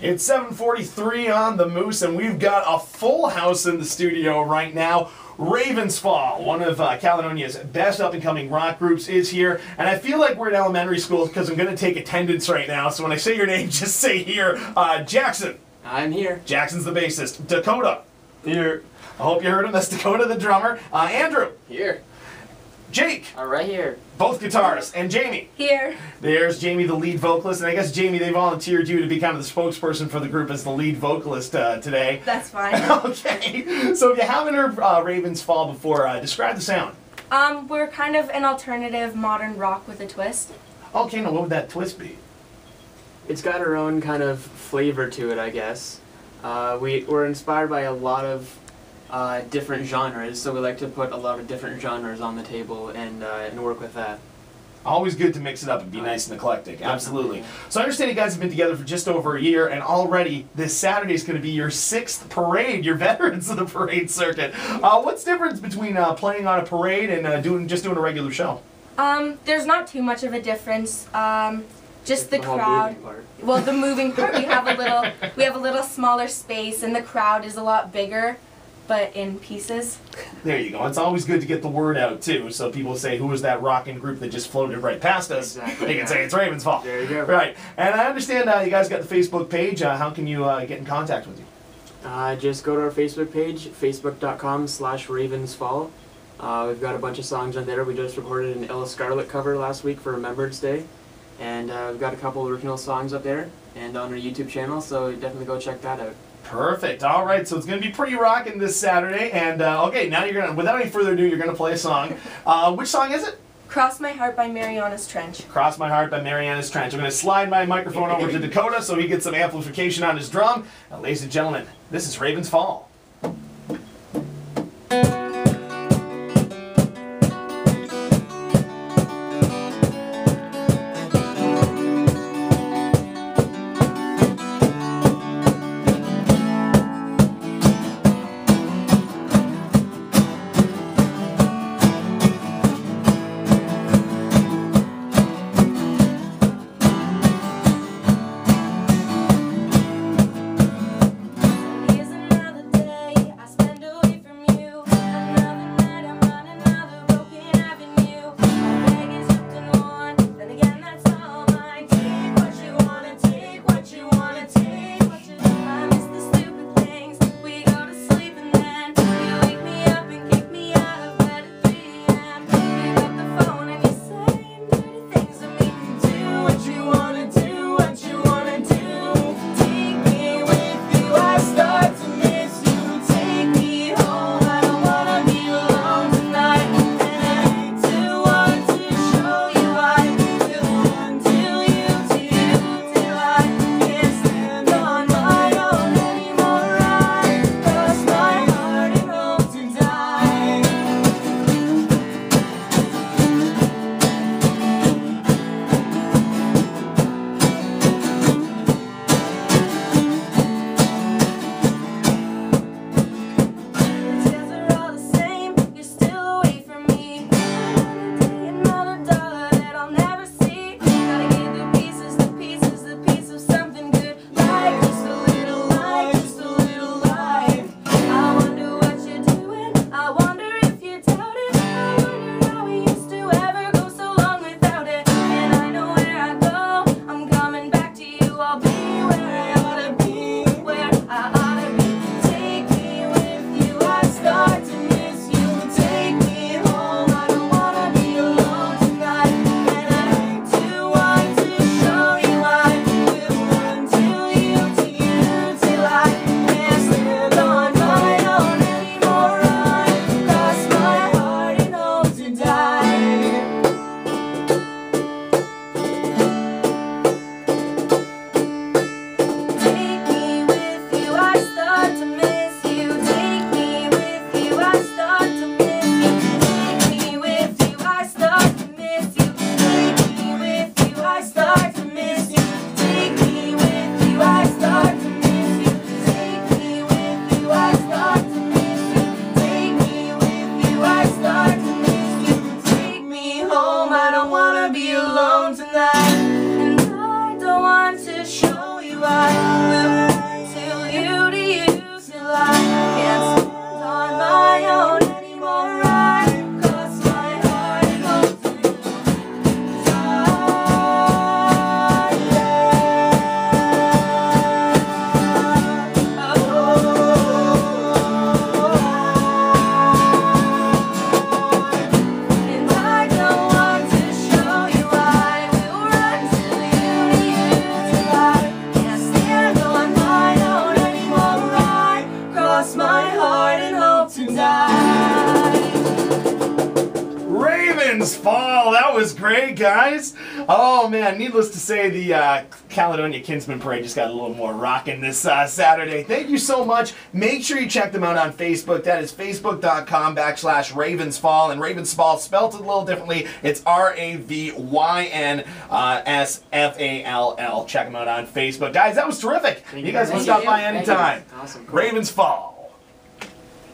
It's 7:43 on the Moose, and we've got a full house in the studio right now. Ravyn's Fall, one of uh, Caledonia's best up-and-coming rock groups, is here, and I feel like we're in elementary school because I'm going to take attendance right now. So when I say your name, just say here, uh, Jackson. I'm here. Jackson's the bassist. Dakotah. Here. I hope you heard him. That's Dakotah, the drummer. Uh, Andrew. Here. Jake. All right right here. Both guitarists. And Jamie. Here. There's Jamie, the lead vocalist, and I guess Jamie, they volunteered you to be kind of the spokesperson for the group as the lead vocalist uh, today. That's fine. okay, so if you haven't heard uh, Ravyn's Fall before, uh, describe the sound. um, we're kind of an alternative modern rock with a twist. Okay, now what would that twist be? It's got our own kind of flavor to it, I guess. Uh, we, we're inspired by a lot of uh, different genres, so we like to put a lot of different genres on the table and, uh, and work with that. Always good to mix it up and be nice and eclectic. Absolutely. So I understand you guys have been together for just over a year, and already this Saturday is going to be your sixth parade. You're veterans of the parade circuit. Uh, what's the difference between uh, playing on a parade and uh, doing just doing a regular show? Um, there's not too much of a difference. Um, just the, whole crowd. moving part. Well, the moving part, we have a little, we have a little smaller space, and the crowd is a lot bigger, but in pieces. There you go. It's always good to get the word out too, so people say, "Who was that rocking group that just floated right past us?" Exactly, They can say it's Ravens' fault. There you go. Right. And I understand uh, you guys got the Facebook page. Uh, how can you uh, get in contact with you? Uh, just go to our Facebook page, facebook.com slash ravynsfall. Uh, we've got a bunch of songs on there. We just recorded an Ella Scarlet cover last week for Remembrance Day. And uh, we've got a couple original songs up there and on our YouTube channel, so definitely go check that out. Perfect. All right. So it's going to be pretty rocking this Saturday. And uh, okay, now you're gonna, without any further ado, you're gonna play a song. Uh, which song is it? Cross My Heart by Marianas Trench. "Cross My Heart" by Marianas Trench. I'm going to slide my microphone over to Dakotah so he gets some amplification on his drum. Now, ladies and gentlemen, this is Ravyn's Fall. I'll be Well, that was great, guys. Oh man, needless to say, the uh, Caledonia Kinsmen Parade just got a little more rocking this uh, Saturday. Thank you so much. Make sure you check them out on Facebook. That is facebook.com backslash Ravynsfall, and Ravyn's Fall spelt it a little differently. It's R A V Y N uh, S F A L L. Check them out on Facebook, guys. That was terrific. Thank you guys can stop by anytime. Awesome. Cool. Ravyn's Fall.